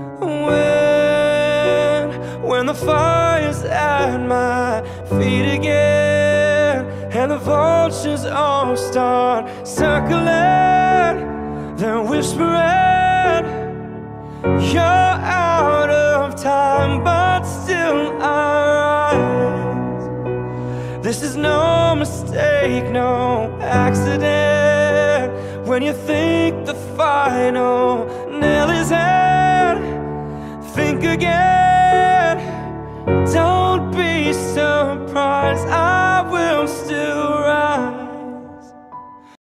When, when the fire's at my feet again And the vultures all start circling They're whispering You're out of time but still I rise This is no mistake, no accident. When you think the final drink again Don't be surprised, I will still